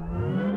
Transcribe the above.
tomorrow.